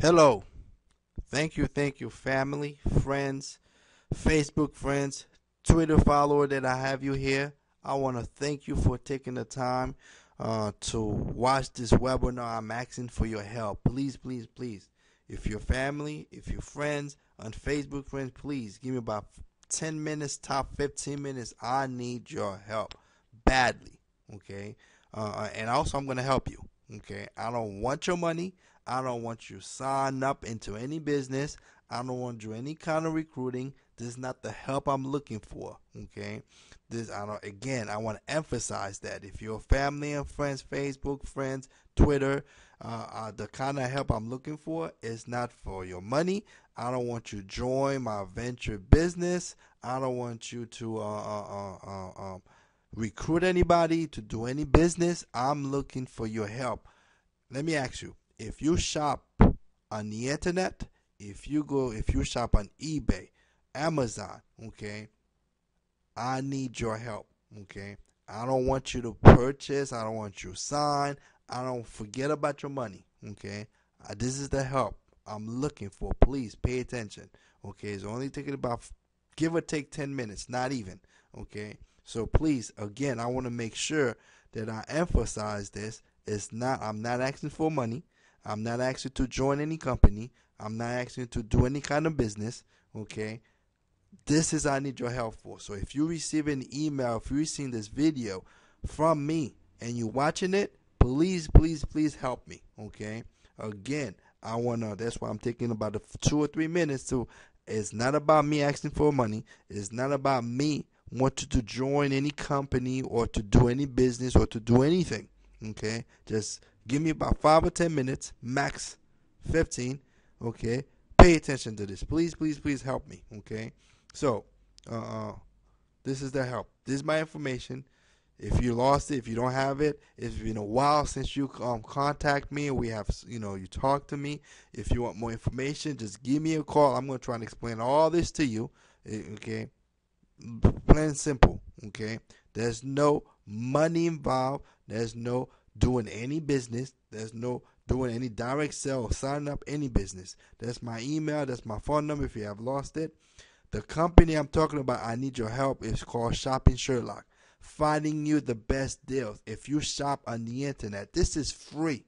Hello. Thank you, thank you, family, friends, Facebook friends, Twitter follower that I have you here. I want to thank you for taking the time uh, to watch this webinar. I'm asking for your help. Please, please, please. If your family, if your friends on Facebook friends, please give me about 10 minutes, top 15 minutes. I need your help badly. Okay. Uh, and also, I'm going to help you. Okay. I don't want your money. I don't want you sign up into any business. I don't want you any kind of recruiting. This is not the help I'm looking for. Okay. This I don't again I want to emphasize that if your family and friends, Facebook friends, Twitter, uh, uh, the kind of help I'm looking for is not for your money. I don't want you to join my venture business. I don't want you to uh, uh, uh, uh um, recruit anybody to do any business. I'm looking for your help. Let me ask you: If you shop on the internet, if you go, if you shop on eBay, Amazon, okay I need your help. Okay. I don't want you to purchase. I don't want you to sign. I don't forget about your money. Okay. Uh, this is the help I'm looking for. Please pay attention. Okay. It's only taking about give or take 10 minutes, not even. Okay. So please, again, I want to make sure that I emphasize this. It's not, I'm not asking for money. I'm not asking to join any company. I'm not asking to do any kind of business. Okay this is I need your help for. So if you receive an email, if you're seeing this video from me and you're watching it, please, please, please help me. Okay. Again, I wanna. That's why I'm taking about two or three minutes to. It's not about me asking for money. It's not about me wanting to join any company or to do any business or to do anything. Okay. Just give me about five or ten minutes, max fifteen. Okay. Pay attention to this. Please, please, please help me. Okay. So, uh, this is the help. This is my information. If you lost it, if you don't have it, it's been a while since you um, contact me we have, you know, you talk to me. If you want more information, just give me a call. I'm going to try and explain all this to you. Eh, okay. Plain simple. Okay. There's no money involved. There's no doing any business. There's no doing any direct sale signing up any business. That's my email. That's my phone number if you have lost it. The company I'm talking about, I need your help, is called Shopping Sherlock. Finding you the best deals. If you shop on the internet, this is free.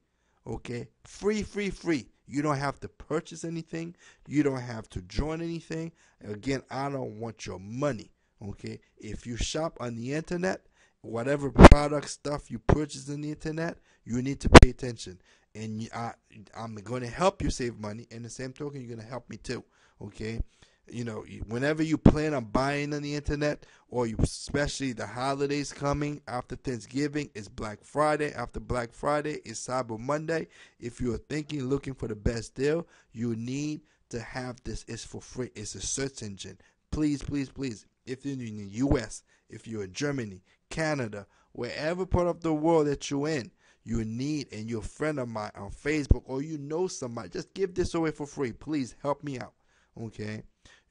Okay? Free, free, free. You don't have to purchase anything. You don't have to join anything. Again, I don't want your money. Okay? If you shop on the internet, whatever product stuff you purchase on the internet, you need to pay attention. And I, I'm going to help you save money. And the same token, you're going to help me too. Okay? you know, whenever you plan on buying on the internet, or you, especially the holidays coming after Thanksgiving, is Black Friday. After Black Friday is Cyber Monday. If you are thinking, looking for the best deal, you need to have this. It's for free. It's a search engine. Please, please, please. If you're in the U.S., if you're in Germany, Canada, wherever part of the world that you're in, you need, and you're a friend of mine on Facebook, or you know somebody, just give this away for free. Please help me out. Okay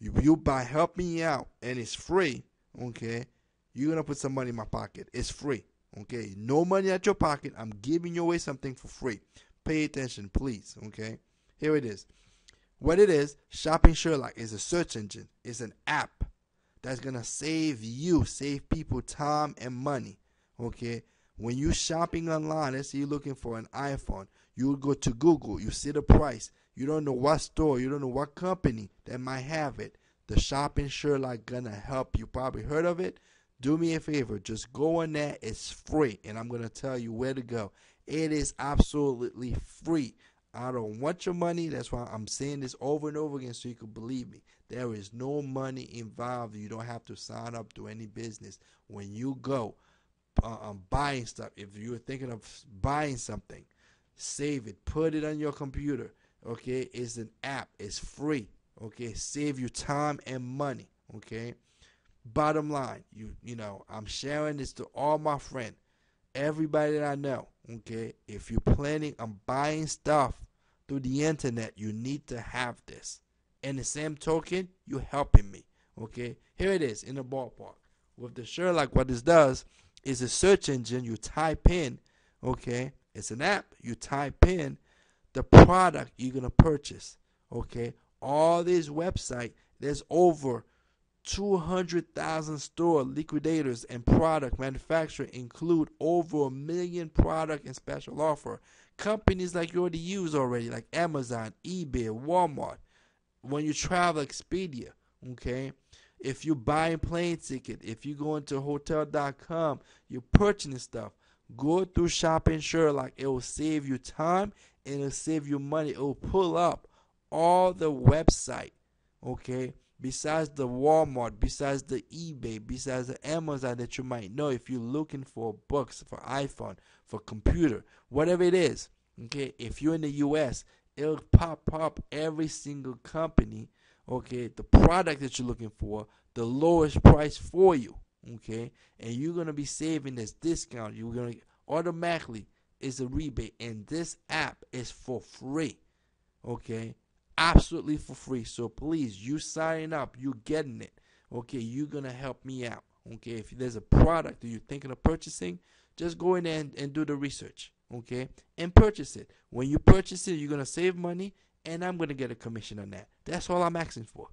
you, you by help me out and it's free, okay, you're gonna put some money in my pocket. It's free. Okay. No money at your pocket. I'm giving you away something for free. Pay attention, please. Okay. Here it is. What it is, Shopping Sherlock is a search engine. It's an app that's gonna save you, save people time and money. Okay. When you're shopping online, let's say you're looking for an iPhone, you go to Google, you see the price, you don't know what store, you don't know what company that might have it. The shopping Sherlock gonna help you. Probably heard of it. Do me a favor, just go on there. It's free, and I'm gonna tell you where to go. It is absolutely free. I don't want your money. That's why I'm saying this over and over again so you can believe me. There is no money involved. You don't have to sign up to any business. When you go uh, um, buying stuff, if you're thinking of buying something, save it, put it on your computer okay? It's an app. It's free okay? Save you time and money okay? Bottom line you you know i'm sharing this to all my friends. Everybody that i know okay? If you're planning on buying stuff through the internet you need to have this and the same token you're helping me okay here it is in the ballpark with the sherlock what this does is a search engine you type in okay it's an app you type in the product you're gonna purchase. Okay, all these website, there's over 200,000 store liquidators and product manufacturer include over a million product and special offer. Companies like you already use already, like Amazon, eBay, Walmart. When you travel, Expedia. Okay, if you're buying plane ticket, if you go into hotel.com, you're purchasing stuff. Go through Shopping Sherlock. It will save you time and it'll save you money. It will pull up all the website. Okay besides the Walmart, besides the eBay, besides the Amazon that you might know if you're looking for books, for iPhone, for computer, whatever it is. Okay, if you're in the US, it'll pop up every single company, okay, the product that you're looking for, the lowest price for you. Okay, and you're gonna be saving this discount. You're gonna automatically is a rebate, and this app is for free. Okay, absolutely for free. So please, you signing up, you getting it. Okay, you're gonna help me out. Okay, if there's a product that you're thinking of purchasing, just go in there and, and do the research. Okay, and purchase it. When you purchase it, you're gonna save money, and I'm gonna get a commission on that. That's all I'm asking for.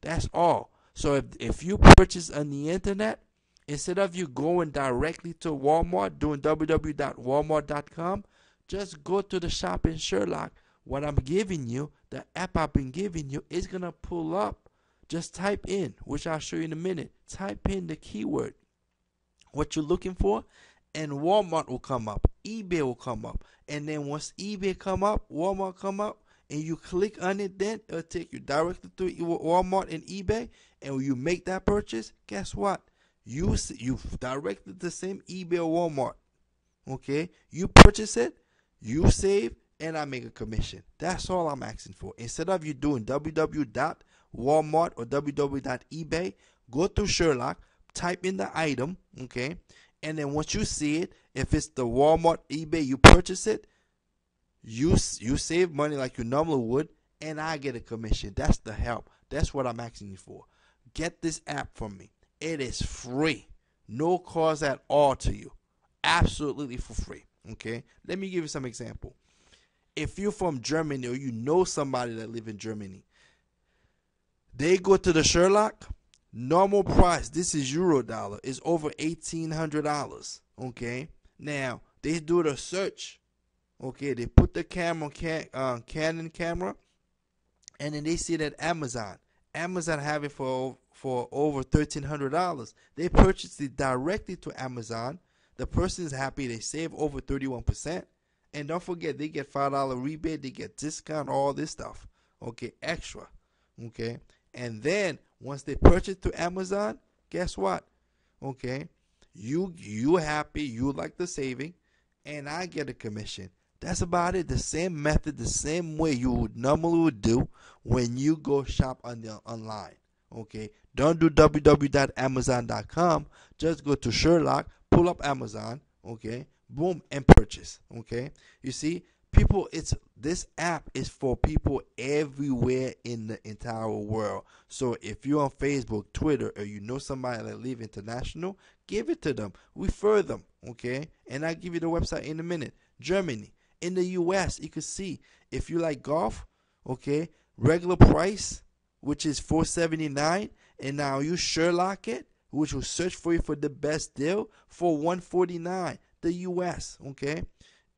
That's all. So if if you purchase on the internet, instead of you going directly to Walmart, doing www.walmart.com, just go to the shopping Sherlock what I'm giving you, the app I've been giving you, is going to pull up. Just type in, which I'll show you in a minute. Type in the keyword, what you're looking for, and Walmart will come up. eBay will come up. And then once eBay come up, Walmart come up, and you click on it, then it'll take you directly to Walmart and eBay. And when you make that purchase, guess what? You you directed the same eBay or Walmart. Okay, you purchase it, you save, and I make a commission. That's all I'm asking for. Instead of you doing www.walmart or www.ebay, go to Sherlock, type in the item, okay? And then once you see it, if it's the Walmart, eBay, you purchase it, you you save money like you normally would, and I get a commission. That's the help. That's what I'm asking you for. Get this app from me. It is free. No cost at all to you. Absolutely for free. Okay? Let me give you some example if you're from Germany or you know somebody that live in Germany, they go to the Sherlock. Normal price, this is euro dollar, is over eighteen hundred dollars. Okay, now they do the search. Okay, they put the camera can, uh, Canon camera, and then they see that Amazon, Amazon have it for for over thirteen hundred dollars. They purchased it directly to Amazon. The person is happy. They save over thirty one percent. And don't forget, they get five dollar rebate, they get discount, all this stuff. Okay, extra. Okay, and then once they purchase to Amazon, guess what? Okay, you you happy, you like the saving, and I get a commission. That's about it. The same method, the same way you would normally would do when you go shop on the online. Okay, don't do www.amazon.com. Just go to Sherlock, pull up Amazon. Okay, boom and purchase okay you see people it's this app is for people everywhere in the entire world. So if you're on facebook twitter or you know somebody that live international give it to them. Refer them okay? And i'll give you the website in a minute. Germany. In the us you can see if you like golf okay regular price which is 479 and now you sherlock it which will search for you for the best deal for 149 the US, okay?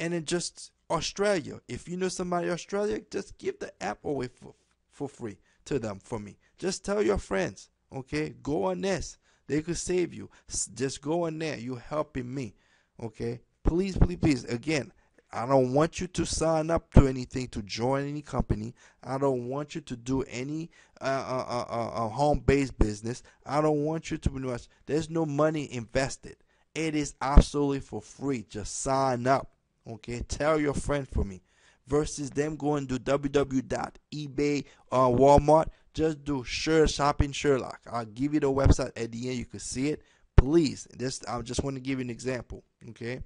And then just Australia. If you know somebody Australia, just give the app away for, for free to them for me. Just tell your friends, okay? Go on this. They could save you. Just go on there. You're helping me, okay? Please, please, please. Again, I don't want you to sign up to anything to join any company. I don't want you to do any uh, uh, uh, uh, uh home-based business. I don't want you to. There's no money invested. It is absolutely for free. Just sign up. Okay, tell your friend for me. Versus them going to www.ebay or uh, Walmart. Just do sure shopping Sherlock. I'll give you the website at the end. You can see it. Please, just I just want to give you an example. Okay,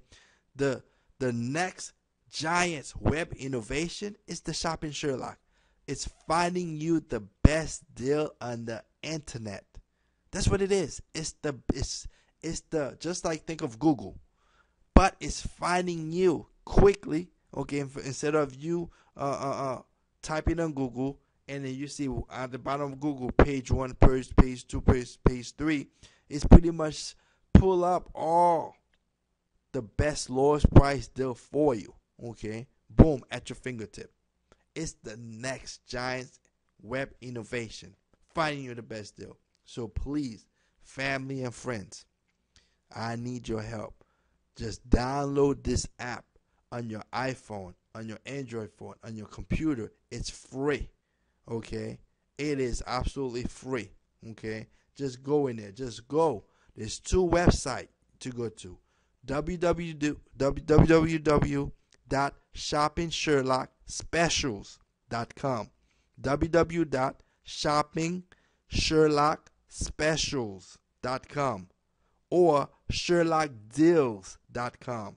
the the next giant web innovation is the shopping Sherlock. It's finding you the best deal on the internet. That's what it is. It's the it's it's the just like think of Google, but it's finding you quickly Okay, instead of you uh, uh, uh, typing on Google and then you see at the bottom of Google, page one, page, page two, page, page three, it's pretty much pull up all the best lowest price deal for you. Okay, boom, at your fingertip. It's the next giant web innovation, finding you the best deal. So please, family and friends, I need your help. Just download this app on your iPhone, on your Android phone, on your computer. It's free. Okay? It is absolutely free. Okay? Just go in there. Just go. There's two websites to go to. www.shoppingsherlockspecials.com www.shoppingsherlockspecials.com or sherlockdeals.com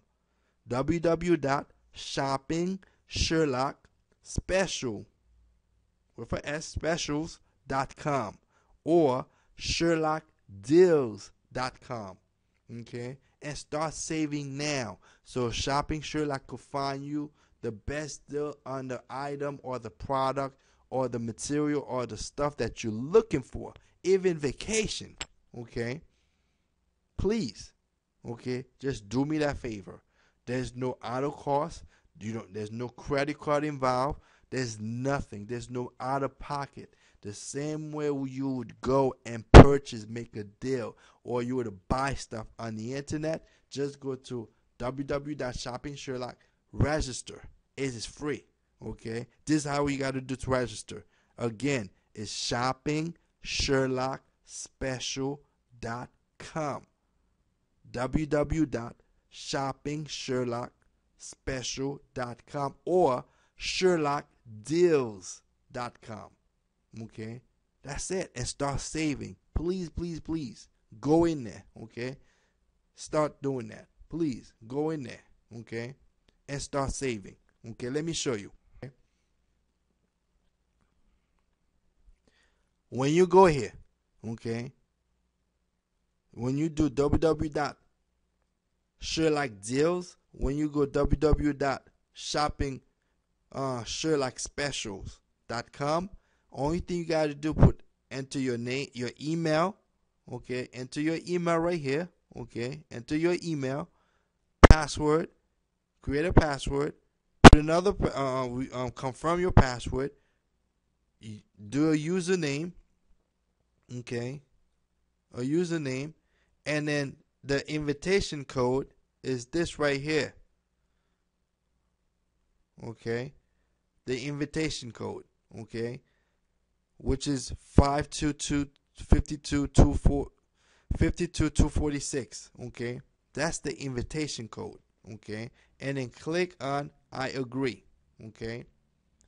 www.shoppingsherlockspecial with a S specials.com or sherlockdeals.com okay? And start saving now so shopping sherlock could find you the best deal on the item or the product or the material or the stuff that you're looking for even vacation okay please okay? Just do me that favor. There's no auto cost. You know there's no credit card involved. There's nothing. There's no out of pocket. The same way you would go and purchase make a deal or you would buy stuff on the internet just go to www.shoppingsherlock register it is free okay? This is how you got to do to register. Again it's shoppingsherlockspecial.com www.shoppingsherlockspecial.com or sherlockdeals.com. Okay? That's it. And start saving. Please, please, please. Go in there. Okay? Start doing that. Please go in there. Okay? And start saving. Okay? Let me show you. Okay? When you go here, okay? When you do www Sherlock deals when you go www.shopping uh. Only thing you got to do put enter your name, your email. Okay, enter your email right here. Okay, enter your email, password, create a password, put another, uh, um, confirm your password, do a username. Okay, a username, and then the invitation code is this right here. Okay? The invitation code, okay? Which is 522 52246, okay? That's the invitation code, okay? And then click on I agree, okay?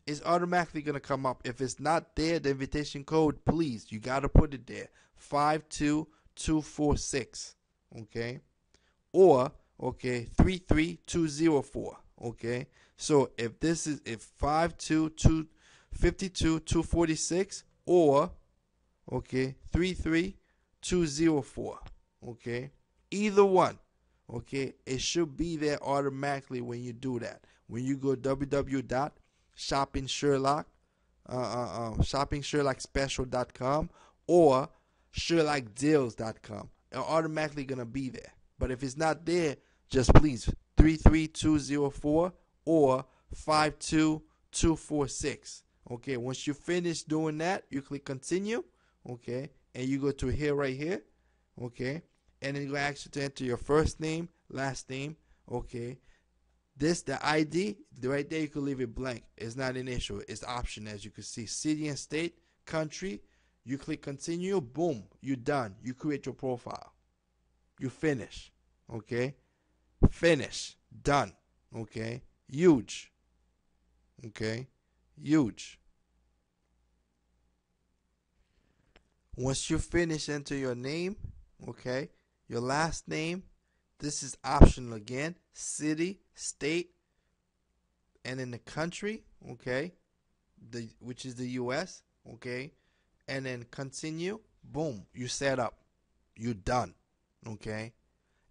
It's automatically going to come up. If it's not there, the invitation code, please, you got to put it there. 52246 okay, or okay, three three two zero four, okay. So if this is if five two two fifty two two forty six or okay three three two zero four, okay, either one, okay, it should be there automatically when you do that. When you go www dot shopping Sherlock, uh, uh, uh, shopping Sherlock special.com or SherlockDeals.com automatically gonna be there. But if it's not there, just please 33204 or 52246. Okay, once you finish doing that, you click continue. Okay, and you go to here right here. Okay, and then you ask you to enter your first name, last name. Okay, this the ID right there. You can leave it blank. It's not an issue. It's option as you can see. City and state, country, you click continue, boom, you're done. You create your profile. You finish. Okay? Finish. Done. Okay? Huge. Okay? Huge. Once you finish, enter your name. Okay? Your last name. This is optional again. City, state, and in the country. Okay? The which is the U.S. Okay? And then continue, boom, you set up. You're done. Okay?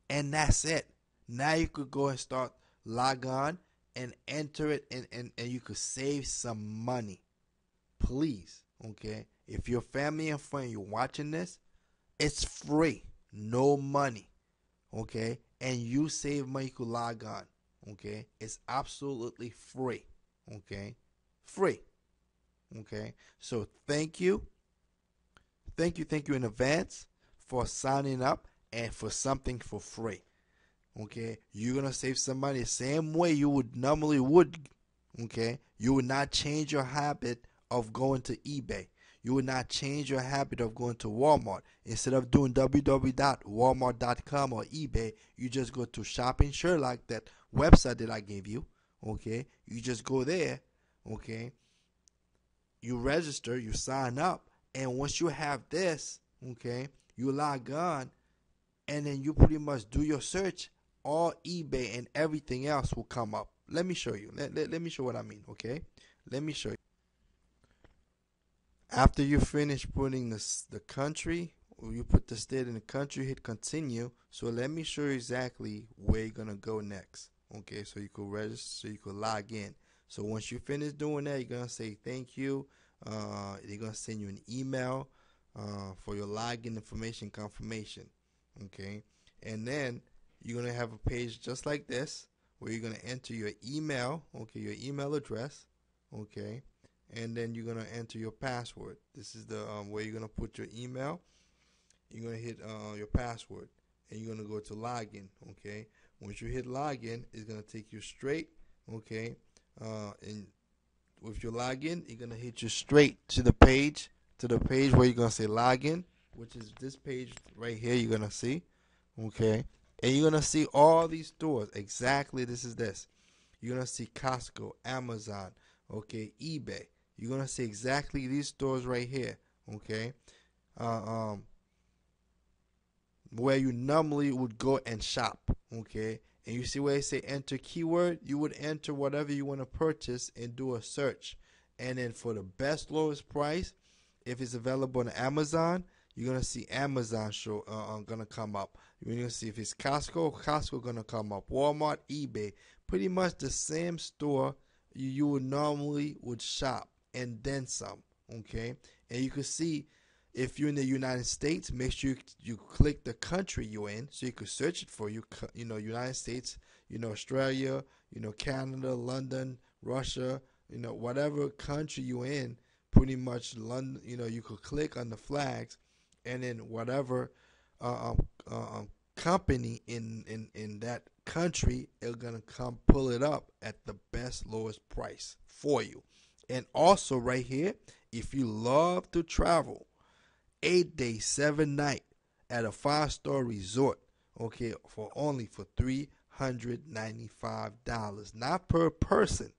And that's it. Now you could go and start log on and enter it and, and, and you could save some money. Please, okay? If your family and friend you're watching this, it's free. No money. Okay? And you save money, you could log on. Okay? It's absolutely free. Okay? Free. Okay? So thank you. Thank you, thank you in advance for signing up and for something for free. Okay, you're gonna save some money same way you would normally would. Okay, you would not change your habit of going to eBay. You would not change your habit of going to Walmart. Instead of doing www.walmart.com or eBay, you just go to Shopping Sherlock, that website that I gave you. Okay, you just go there. Okay, you register, you sign up, and once you have this, okay, you log on, and then you pretty much do your search all eBay and everything else will come up. Let me show you. Let, let, let me show what I mean, okay? Let me show you. After you finish putting this, the country, you put the state in the country, hit continue. So let me show you exactly where you're to go next. Okay, so you could register, so you could log in. So once you finish doing that, you're to say thank you. Uh, they're to send you an email uh, for your login information confirmation. Okay, and then you're to have a page just like this where you're to enter your email, okay, your email address, okay, and then you're to enter your password. This is the um, where you're to put your email. You're to hit uh, your password, and you're to go to login, okay. Once you hit login, it's to take you straight, okay, uh, and with your login, you're going to hit you straight to the page, to the page where you're to say login, which is this page right here. You're to see, okay and you're gonna see all these stores. Exactly, this is this. You're gonna see Costco, Amazon, okay, eBay. You're gonna see exactly these stores right here, okay, uh, um, where you normally would go and shop, okay. And you see where they say enter keyword, you would enter whatever you want to purchase and do a search. And then for the best lowest price, if it's available on Amazon, you're gonna see Amazon show uh, uh, gonna come up. You're gonna see if it's Costco, Costco gonna come up. Walmart, eBay, pretty much the same store you, you would normally would shop, and then some. Okay, and you can see if you're in the United States, make sure you, you click the country you're in, so you can search it for you. You know, United States, you know, Australia, you know, Canada, London, Russia, you know, whatever country you're in. Pretty much London, you know, you could click on the flags and then whatever uh, um, uh, um, company in, in, in that country is going to come pull it up at the best lowest price for you. And also right here, if you love to travel, eight day, seven night at a five star resort, okay, for only for three hundred ninety five dollars, not per person,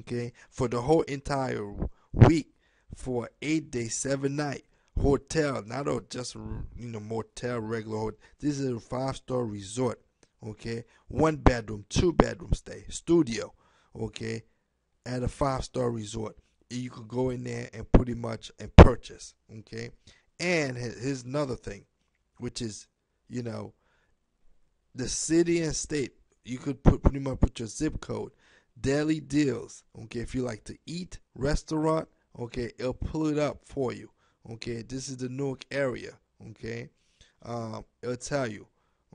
okay, for the whole entire week for eight day, seven night hotel, not a just you know motel regular. hotel. This is a five star resort. Okay, one bedroom, two bedroom stay, studio. Okay, at a five star resort, you could go in there and pretty much and purchase. Okay, and here's another thing, which is you know the city and state. You could put pretty much put your zip code, daily deals. Okay, if you like to eat, restaurant. Okay, it'll pull it up for you. Okay, this is the Newark area. Okay, um, it'll tell you.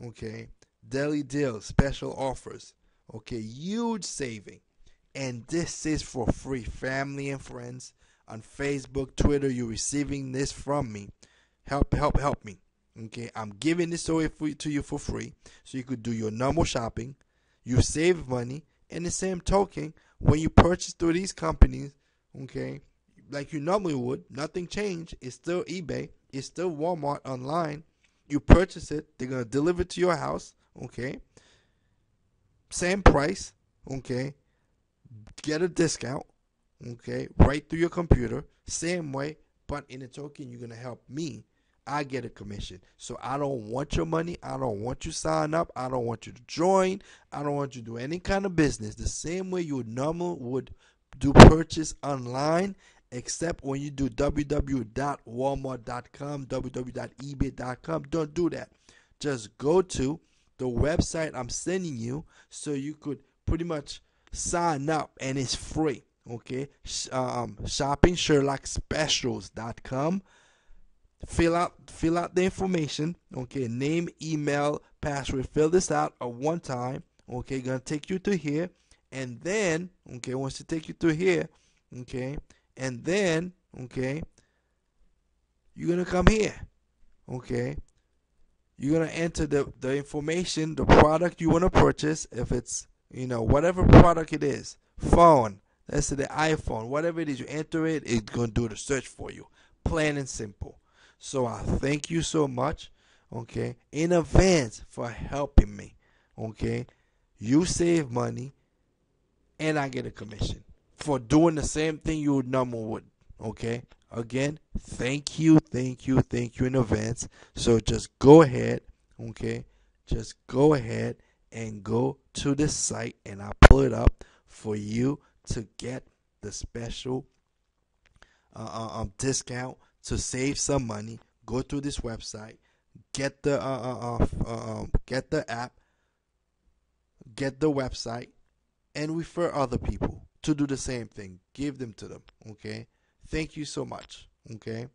Okay, daily deals, special offers. Okay, huge saving, and this is for free. Family and friends on Facebook, Twitter, you're receiving this from me. Help, help, help me. Okay, I'm giving this away for, to you for free, so you could do your normal shopping. You save money, and the same token, when you purchase through these companies, okay, like you normally would. Nothing changed. It's still eBay. It's still Walmart online. You purchase it. They're gonna deliver it to your house. Okay. Same price. Okay. Get a discount. Okay. Right through your computer. Same way. But in a token, you're gonna help me. I get a commission. So I don't want your money. I don't want you sign up. I don't want you to join. I don't want you to do any kind of business. The same way you normally would do purchase online except when you do www.walmart.com, www.ebay.com. Don't do that. Just go to the website I'm sending you so you could pretty much sign up and it's free. Okay, um, shoppingsherlockspecials.com. Fill out fill out the information. Okay, name, email, password. Fill this out at one time. Okay, gonna take you to here, and then okay, once you take you to here, okay, and then okay, you're gonna come here. Okay, you're gonna enter the the information, the product you want to purchase. If it's you know whatever product it is, phone, let's say the iPhone, whatever it is, you enter it, it's gonna do the search for you, plain and simple. So I thank you so much, okay, in advance for helping me, okay. You save money, and I get a commission for doing the same thing you would normally would, okay. Again, thank you, thank you, thank you in advance. So just go ahead, okay? Just go ahead and go to the site and I'll pull it up for you to get the special uh, uh um, discount to save some money. Go through this website, get the uh, uh, uh, uh, um, get the app, get the website, and refer other people to do the same thing. Give them to them, okay? Thank you so much. Okay.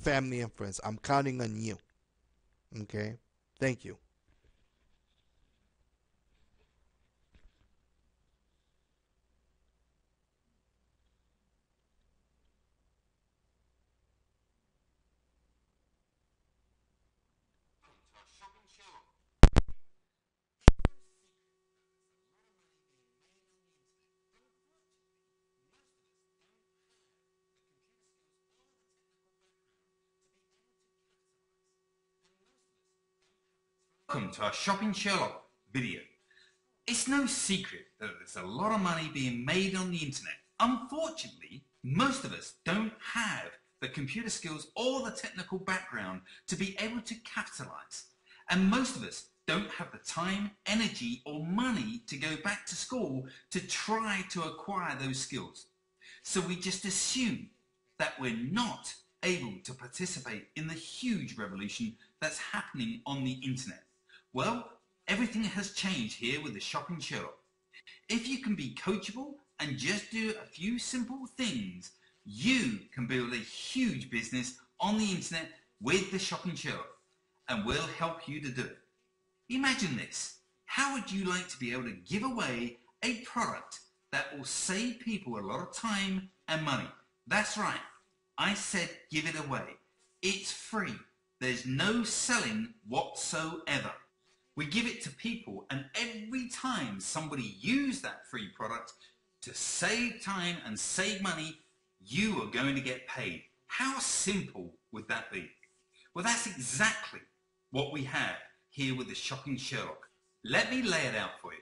Family and friends, I'm counting on you. Okay. Thank you. Welcome to our Shopping Sherlock video. It's no secret that there's a lot of money being made on the internet. Unfortunately, most of us don't have the computer skills or the technical background to be able to capitalize. And most of us don't have the time, energy or money to go back to school to try to acquire those skills. So we just assume that we're not able to participate in the huge revolution that's happening on the internet. Well, everything has changed here with the Shopping Sherlock. If you can be coachable and just do a few simple things, you can build a huge business on the internet with the Shopping Sherlock and we'll help you to do it. Imagine this. How would you like to be able to give away a product that will save people a lot of time and money? That's right. I said give it away. It's free. There's no selling whatsoever. We give it to people and every time somebody use that free product to save time and save money, you are going to get paid. How simple would that be? Well, that's exactly what we have here with the Shopping Sherlock. Let me lay it out for you.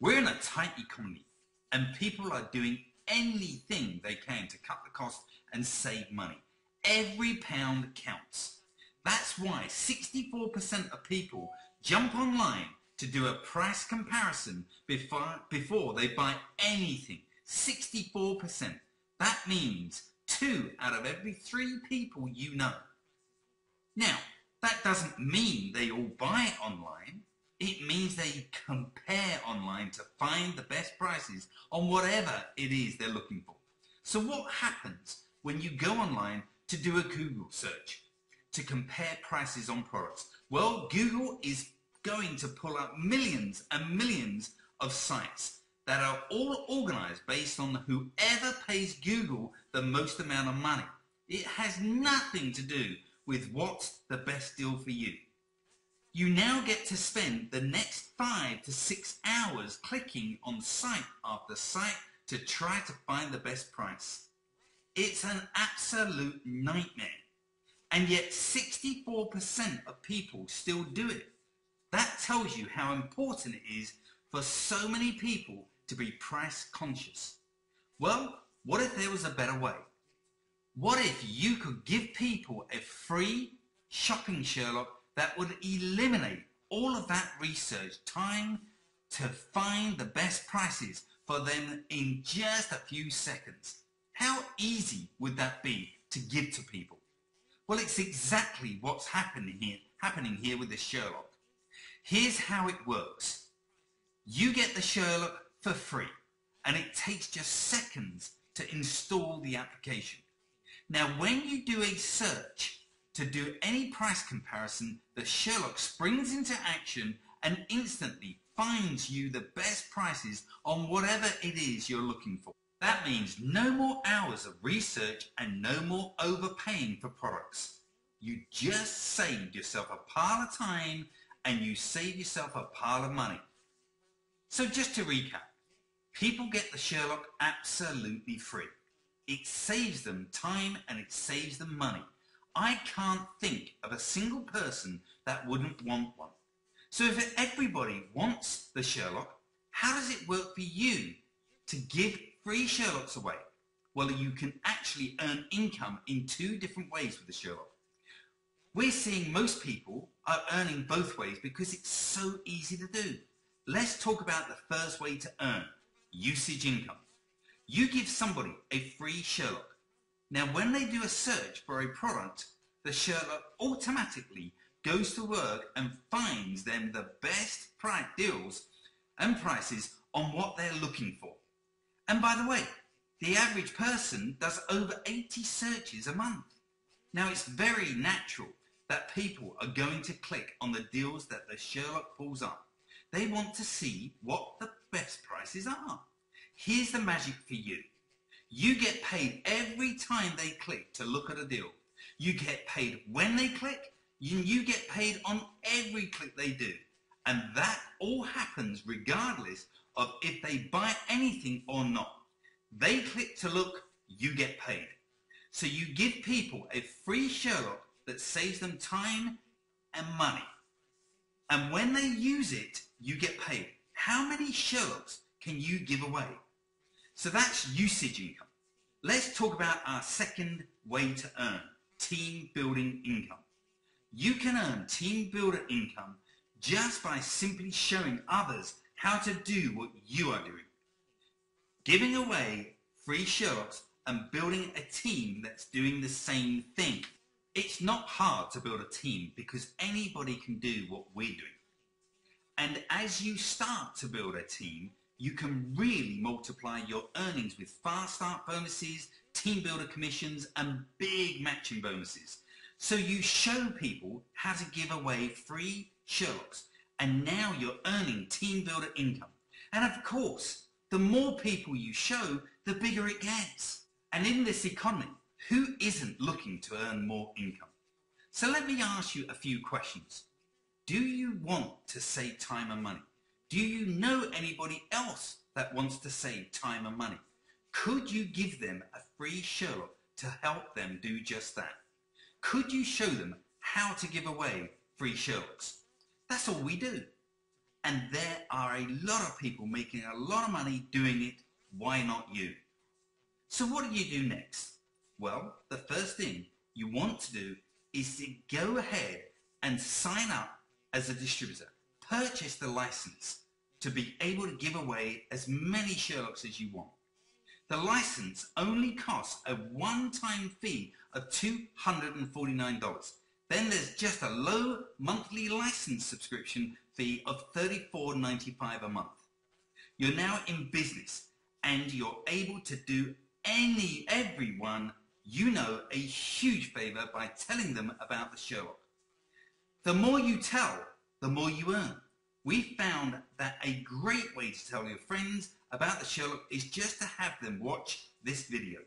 We're in a tight economy and people are doing anything they can to cut the cost and save money. Every pound counts. That's why 64% of people Jump online to do a price comparison before, before they buy anything. 64%. That means two out of every three people you know. Now, that doesn't mean they all buy online. It means they compare online to find the best prices on whatever it is they're looking for. So what happens when you go online to do a Google search to compare prices on products? Well, Google is going to pull up millions and millions of sites that are all organized based on whoever pays Google the most amount of money. It has nothing to do with what's the best deal for you. You now get to spend the next five to six hours clicking on site after site to try to find the best price. It's an absolute nightmare. And yet 64% of people still do it. That tells you how important it is for so many people to be price conscious. Well, what if there was a better way? What if you could give people a free shopping Sherlock that would eliminate all of that research time to find the best prices for them in just a few seconds? How easy would that be to give to people? Well, it's exactly what's happening here, happening here with the Sherlock. Here's how it works. You get the Sherlock for free. and it takes just seconds to install the application. Now when you do a search to do any price comparison, the Sherlock springs into action and instantly finds you the best prices on whatever it is you're looking for. That means no more hours of research and no more overpaying for products. You just saved yourself a pile of time and you save yourself a pile of money. So just to recap, people get the Sherlock absolutely free. It saves them time and it saves them money. I can't think of a single person that wouldn't want one. So if everybody wants the Sherlock, how does it work for you to give free Sherlocks away? Well, you can actually earn income in two different ways with the Sherlock. We're seeing most people are earning both ways because it's so easy to do. Let's talk about the first way to earn, usage income. You give somebody a free Sherlock. Now when they do a search for a product, the Sherlock automatically goes to work and finds them the best price deals and prices on what they're looking for. And by the way, the average person does over 80 searches a month. Now it's very natural that people are going to click on the deals that the Sherlock pulls up. They want to see what the best prices are. Here's the magic for you. You get paid every time they click to look at a deal. You get paid when they click, and you get paid on every click they do. And that all happens regardless of if they buy anything or not. They click to look, you get paid. So you give people a free Sherlock that saves them time and money. And when they use it, you get paid. How many Sherlocks can you give away? So that's usage income. Let's talk about our second way to earn, team building income. You can earn team builder income just by simply showing others how to do what you are doing. Giving away free Sherlocks and building a team that's doing the same thing. It's not hard to build a team because anybody can do what we're doing. And as you start to build a team, you can really multiply your earnings with fast start bonuses, team builder commissions, and big matching bonuses. So you show people how to give away free Sherlocks, and now you're earning team builder income. And of course, the more people you show, the bigger it gets. And in this economy, who isn't looking to earn more income? So let me ask you a few questions. Do you want to save time and money? Do you know anybody else that wants to save time and money? Could you give them a free Sherlock to help them do just that? Could you show them how to give away free Sherlocks? That's all we do. And there are a lot of people making a lot of money doing it. Why not you? So what do you do next? Well, the first thing you want to do is to go ahead and sign up as a distributor. Purchase the license to be able to give away as many Sherlocks as you want. The license only costs a one-time fee of $249. Then there's just a low monthly license subscription fee of $34.95 a month. You're now in business and you're able to do any everyone you know a huge favor by telling them about the Sherlock. The more you tell, the more you earn. We found that a great way to tell your friends about the Sherlock is just to have them watch this video.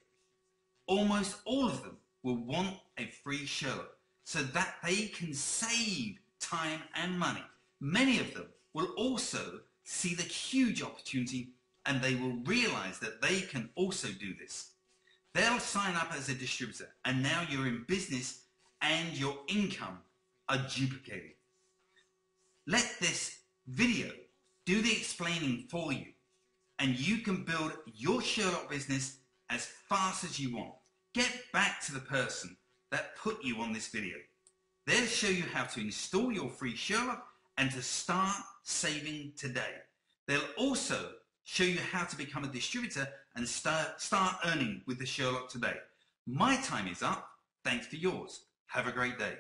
Almost all of them will want a free Sherlock so that they can save time and money. Many of them will also see the huge opportunity and they will realize that they can also do this. They'll sign up as a distributor and now you're in business and your income are duplicated. Let this video do the explaining for you and you can build your Sherlock business as fast as you want. Get back to the person that put you on this video. They'll show you how to install your free Sherlock and to start saving today. They'll also show you how to become a distributor and start, start earning with the Sherlock today. My time is up. Thanks for yours. Have a great day.